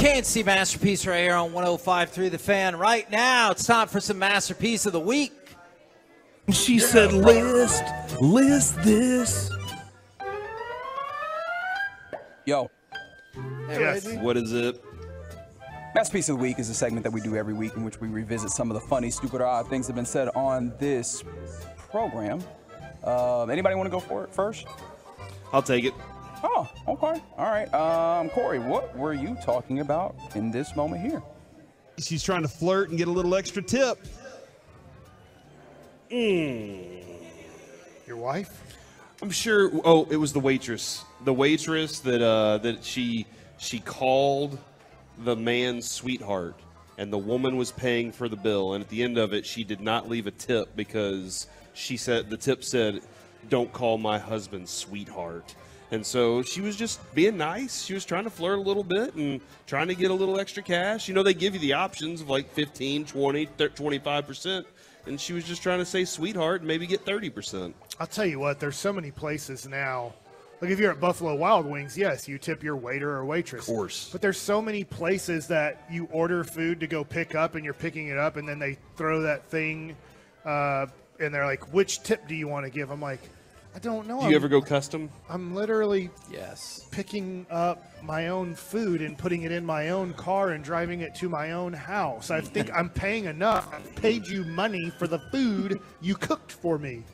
KC masterpiece right here on 105.3 The Fan. Right now, it's time for some masterpiece of the week. She said, list, list this. Yo, Yes. What is it? Masterpiece of the Week is a segment that we do every week in which we revisit some of the funny, stupid, or odd things that have been said on this program. Uh, anybody want to go for it first? I'll take it. Oh, okay. All right. Um, Corey, what were you talking about in this moment here? She's trying to flirt and get a little extra tip. Mm. Your wife? I'm sure. Oh, it was the waitress. The waitress that uh, that she she called the man's sweetheart, and the woman was paying for the bill. And at the end of it, she did not leave a tip because she said the tip said, "Don't call my husband sweetheart." And so she was just being nice. She was trying to flirt a little bit and trying to get a little extra cash. You know, they give you the options of like 15, 20, 25%. And she was just trying to say sweetheart and maybe get 30%. I'll tell you what, there's so many places now. Like if you're at Buffalo Wild Wings, yes, you tip your waiter or waitress. Of course. But there's so many places that you order food to go pick up and you're picking it up and then they throw that thing uh, and they're like, which tip do you want to give? I'm like, I don't know. Do I'm, you ever go custom? I'm literally Yes. picking up my own food and putting it in my own car and driving it to my own house. I think I'm paying enough. I've paid you money for the food you cooked for me.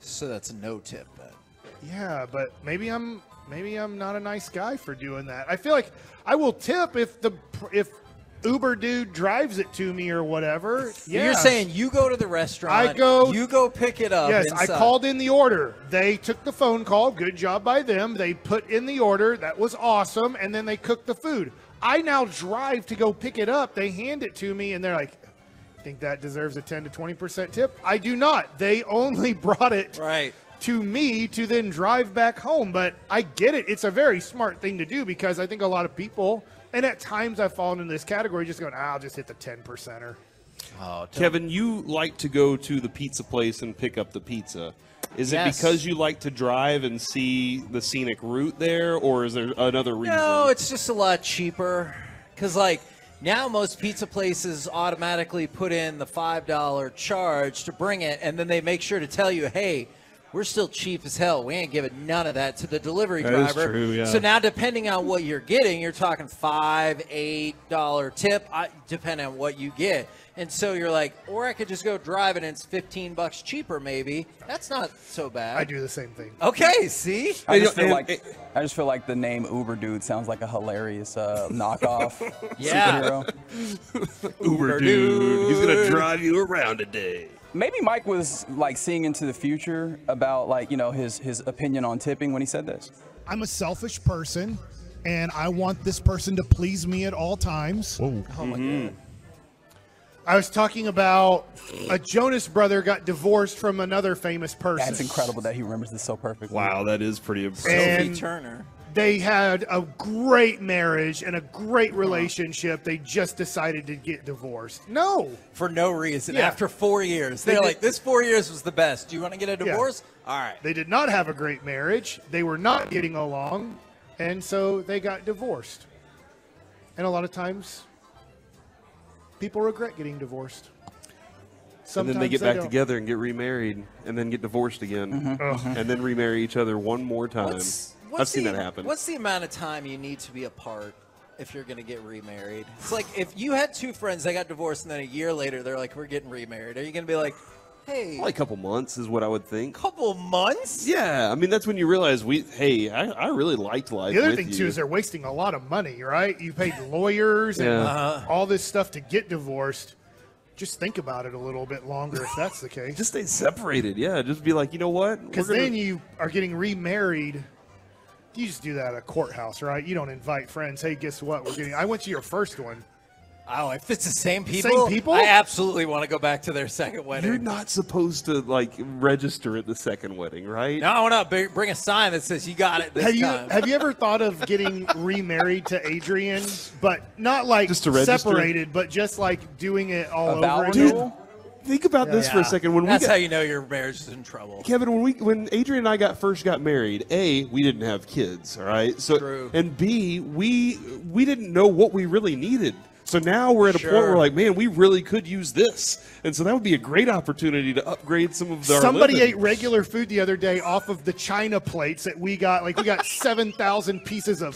So that's a no tip then. Yeah, but maybe I'm maybe I'm not a nice guy for doing that. I feel like I will tip if the if Uber dude drives it to me or whatever. Yeah. You're saying you go to the restaurant. I go- You go pick it up. Yes. I called in the order. They took the phone call. Good job by them. They put in the order. That was awesome. And then they cooked the food. I now drive to go pick it up. They hand it to me and they're like, think that deserves a 10 to 20% tip? I do not. They only brought it Right. to me to then drive back home. But I get it. It's a very smart thing to do because I think a lot of people, and at times I've fallen into this category, just going, ah, I'll just hit the 10 percenter. Oh, don't- Kevin, you like to go to the pizza place and pick up the pizza. Is Yes. it because you like to drive and see the scenic route there, or is there another reason? No, it's just a lot cheaper. Because, like, now most pizza places automatically put in the $5 charge to bring it, and then they make sure to tell you, hey, we're still cheap as hell. We ain't giving none of that to the delivery That is driver. true, yeah. So now, depending on what you're getting, you're talking five, eight dollar tip, I- depending on what you get. And so you're like, or I could just go drive it and it's 15 bucks cheaper, maybe. That's not so bad. I do the same thing. Okay, see? I just feel like I just feel like the name Uber Dude sounds like a hilarious uh, knockoff Yeah. superhero. Uber dude. He's gonna drive you around today. Maybe Mike was like seeing into the future about like you know his his opinion on tipping when he said this. I'm a selfish person and I want this person to please me at all times. Oh my mm-hmm. god. I was talking about a Jonas brother got divorced from another famous person. That's incredible that he remembers this so perfectly. Wow, that is pretty impressive. And- Sophie Turner. They had a great marriage and a great uh-huh. relationship. They just decided to get divorced. No. for no reason Yeah. after four years. They They're did- like, this four years was the best. Do you want to get a Yeah. divorce? All right. They did not have a great marriage. They were not getting along. And so they got divorced. And a lot of times, people regret getting divorced. and Sometimes then they get back don't. together and get remarried, and then get divorced again, Ugh. and then remarry each other one more time. What's, I've seen the, that happen. What's the amount of time you need to be apart if you're going to get remarried? It's like if you had two friends, that got divorced, and then a year later, they're like, we're getting remarried. Are you going to be like, hey, Probably a couple months is what I would think. couple months? Yeah, I mean that's when you realize we. Hey, I, I really liked life. The other with thing you. too is they're wasting a lot of money, right? You paid lawyers and Uh-huh. all this stuff to get divorced. Just think about it a little bit longer if that's the case. just stay separated. Yeah, just be like, you know what? Because gonna- then you are getting remarried. You just do that at a courthouse, right? You don't invite friends. Hey, guess what? We're getting. I went to your first one. Oh, if it's the same people, same people? I absolutely want to go back to their second wedding. You're not supposed to like register at the second wedding, right? No, I want to bring a sign that says you got it this Have you time. have you ever thought of getting remarried to Adrian, but not like Just to separated, but just like doing it all A over renewal? Think about this for a second. When That's we how you know your marriage is in trouble. Kevin, when we when Adrian and I got first got married, a we didn't have kids, all right. So True. and b we we didn't know what we really needed. So now we're at a point where we're like, man, we really could use this, and so that would be a great opportunity to upgrade some of the. Somebody ate regular food the other day off of the China plates that we got. Like we got seven thousand pieces of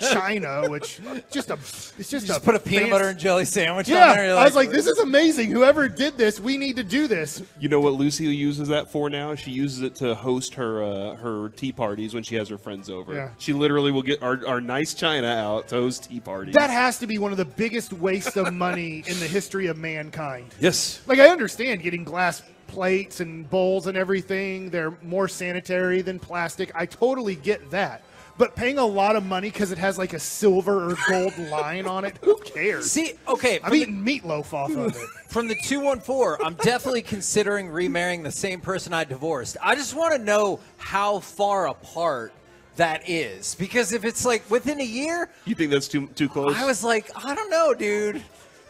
China, which just a it's just, Just a put a peanut fancy- butter and jelly sandwich on Yeah, there. you're I was like, this is amazing. Whoever did this, we need to do this. You know what Lucy uses that for now? She uses it to host her uh, her tea parties when she has her friends over. Yeah. She literally will get our, our nice china out to host tea parties. That has to be one of the biggest waste of money in the history of mankind. yes. Like I understand getting glass plates and bowls and everything. They're more sanitary than plastic. I totally get that. But paying a lot of money because it has like a silver or gold line on it, who cares? See, okay, I'm from the- eating meatloaf off of it. From the 214, I'm definitely considering remarrying the same person I divorced. I just want to know how far apart that is. Because if it's like within a year, You think that's too too close? I was like, I don't know, dude.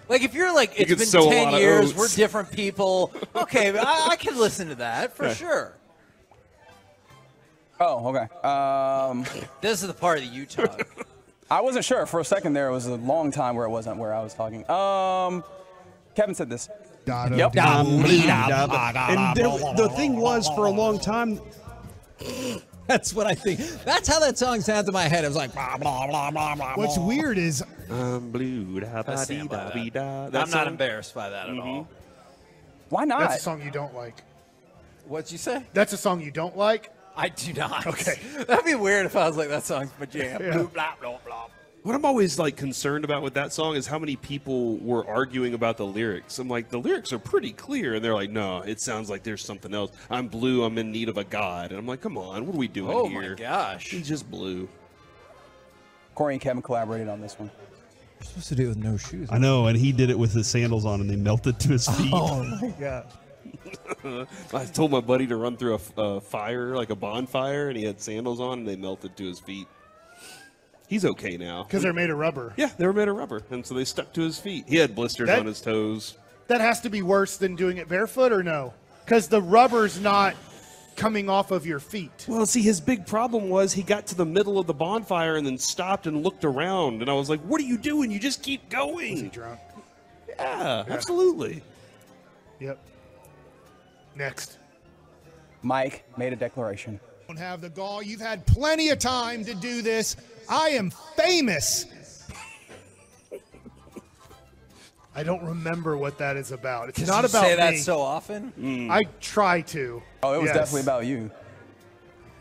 Like if you're like, it's could been sow 10 years, we're different people. Okay, I, I can listen to that for sure. Oh, okay. Um, This is the part that you talk. I wasn't sure for a second there. It was a long time where it wasn't where I was talking. Um, Kevin said this. Yep. And dada. the thing was, for a long time, That's what I think. That's how that song sounds in my head. It was like blah blah blah blah blah. What's blah. weird is I'm blue. Da, ba, I dee, stand by da, that. bee, da. That I'm not embarrassed by that at mm-hmm. all. Why not? That's a song you don't like. What'd you say? That's a song you don't like. I do not. Okay. That'd be weird if I was like, that song's my jam. Yeah. Blah, blah, blah, blah. What I'm always like concerned about with that song is how many people were arguing about the lyrics. I'm like, the lyrics are pretty clear, and they're like, no, it sounds like there's something else. I'm blue. I'm in need of a god, and I'm like, come on, what are we doing Oh here? my gosh. He's just blue. Corey and Kevin collaborated on this one. You're supposed to do it with no shoes. I know, and he did it with his sandals on, and they melted to his feet. Oh, yeah. I told my buddy to run through a fire, like a bonfire, and he had sandals on, and they melted to his feet. He's okay now. Because they're made of rubber. Yeah, they were made of rubber, and so they stuck to his feet. He had blisters That- on his toes. That has to be worse than doing it barefoot, or no? Because the rubber's not coming off of your feet. Well, see, his big problem was he got to the middle of the bonfire and then stopped and looked around, and I was like, "What are you doing? You just keep Is he going." drunk? Yeah, absolutely. Yep. Next. Mike made a declaration. don't have the gall. You've had plenty of time to do this. I am famous. I don't remember what that is about. It's Does not you about say that me. so often. Mm. I try to. Oh, it was Yes. definitely about you.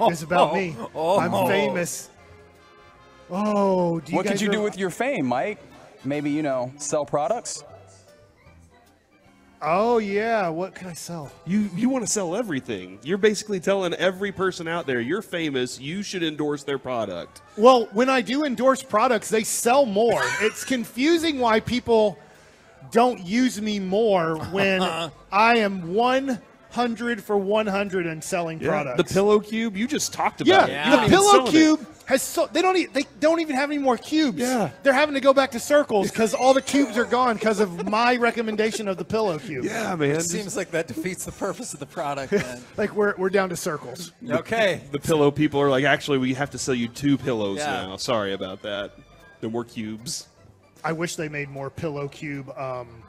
It's about oh. me. oh. I'm famous. Oh, do you what guys could you do with your fame, Mike? Maybe you know, sell products. Oh yeah, what can I sell? You you want to sell everything. You're basically telling every person out there you're famous. You should endorse their product. Well, when I do endorse products, they sell more. it's confusing why people don't use me more when I am 100 for 100 in selling products. The pillow cube. You just talked Yeah, about it. Yeah. You're the even pillow it. cube has so they don't e- they don't even have any more cubes. Yeah. they're having to go back to circles because all the cubes are gone because of my recommendation of the pillow cube. Yeah, man. It seems like that defeats the purpose of the product, man. like we're we're down to circles. okay. the pillow people are like, actually, we have to sell you two pillows Yeah. now. Sorry about that. No more cubes. I wish they made more pillow cube. Um,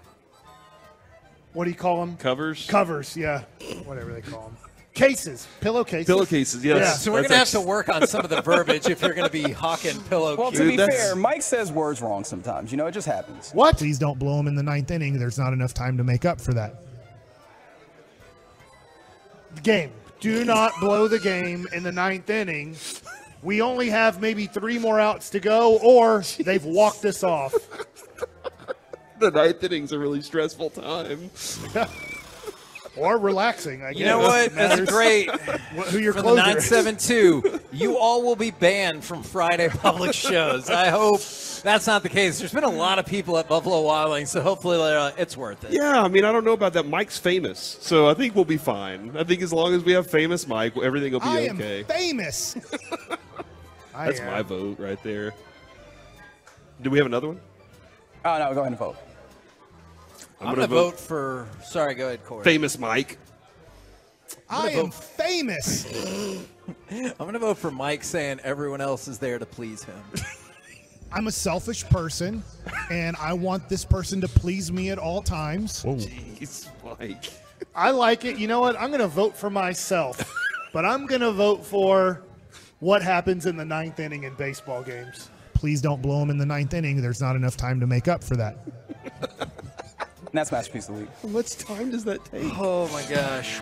what do you call them? Covers. Covers, yeah, whatever they call them. Cases, pillowcases. Pillowcases, yes. Yeah. So we're gonna have to work on some of the verbiage if you're gonna be hawking pillow Well, to be that's- fair, Mike says words wrong sometimes. You know, it just happens. What? Please don't blow him in the ninth inning. There's not enough time to make up for that. Game. Do not blow the game in the ninth inning. We only have maybe three more outs to go, or they've walked us off. The ninth inning's a really stressful time. Or relaxing, I guess. You know what? That's great. wh- Who your For the closer 972, you all will be banned from Friday public shows. I hope that's not the case. There's been a lot of people at Buffalo Wild Wings, so hopefully uh, it's worth it. Yeah, I mean, I don't know about that. Mike's famous, so I think we'll be fine. I think as long as we have famous Mike, everything will be I am okay. famous. I That's am. my vote right there. Do we have another one? Oh no, go ahead and vote. I'm, gonna gonna vote- vote for. Sorry, go ahead, Corey. Famous Mike. I vote- am famous. I'm gonna vote for Mike saying everyone else is there to please him. I'm a selfish person, and I want this person to please me at all times. Whoa. Jeez, Mike. I like it. You know what? I'm going to vote for myself, but I'm going to vote for what happens in the ninth inning in baseball games. Please don't blow him in the ninth inning. There's not enough time to make up for that. And that's masterpiece of the week. How much time does that take? Oh my gosh.